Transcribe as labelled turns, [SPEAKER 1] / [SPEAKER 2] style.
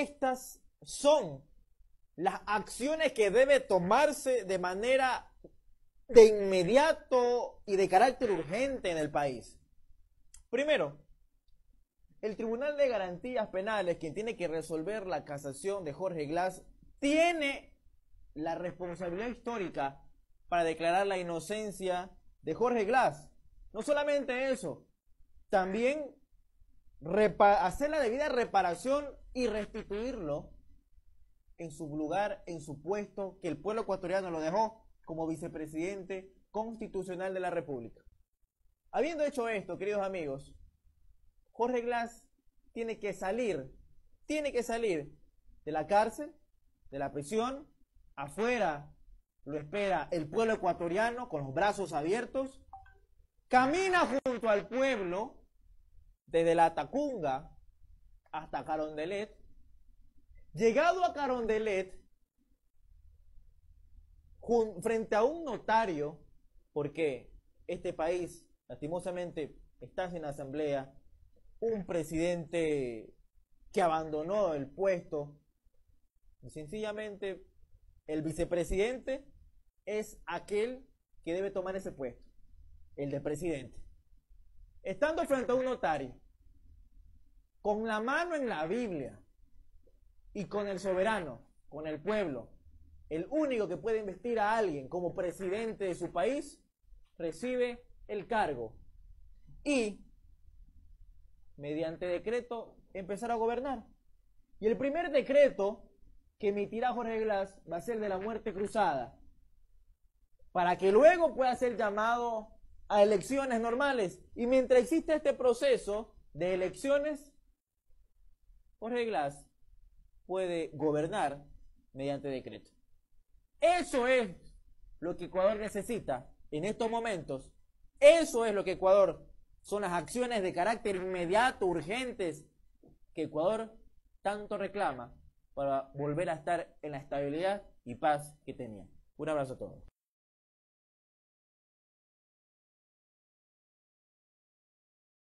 [SPEAKER 1] estas son las acciones que debe tomarse de manera de inmediato y de carácter urgente en el país. Primero, el Tribunal de Garantías Penales, quien tiene que resolver la casación de Jorge Glass, tiene la responsabilidad histórica para declarar la inocencia de Jorge Glass. No solamente eso, también hacer la debida reparación y restituirlo en su lugar, en su puesto, que el pueblo ecuatoriano lo dejó como vicepresidente constitucional de la República. Habiendo hecho esto, queridos amigos, Jorge Glass tiene que salir, tiene que salir de la cárcel, de la prisión, afuera lo espera el pueblo ecuatoriano con los brazos abiertos, camina junto al pueblo desde la Tacunga hasta Carondelet. Llegado a Carondelet, frente a un notario, porque este país lastimosamente está sin asamblea, un presidente que abandonó el puesto, y sencillamente el vicepresidente es aquel que debe tomar ese puesto, el de presidente. Estando frente a un notario, con la mano en la Biblia y con el soberano, con el pueblo, el único que puede investir a alguien como presidente de su país, recibe el cargo y, mediante decreto, empezar a gobernar. Y el primer decreto que emitirá Jorge Glass va a ser de la muerte cruzada, para que luego pueda ser llamado a elecciones normales. Y mientras existe este proceso de elecciones, Jorge Glass puede gobernar mediante decreto. Eso es lo que Ecuador necesita en estos momentos. Eso es lo que Ecuador son las acciones de carácter inmediato, urgentes, que Ecuador tanto reclama para volver a estar en la estabilidad y paz que tenía. Un abrazo a todos.